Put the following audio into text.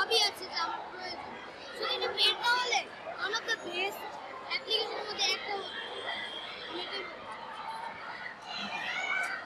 সবই আছে যা আমার প্রয়োজন। শুধু একটু পেট তাহলে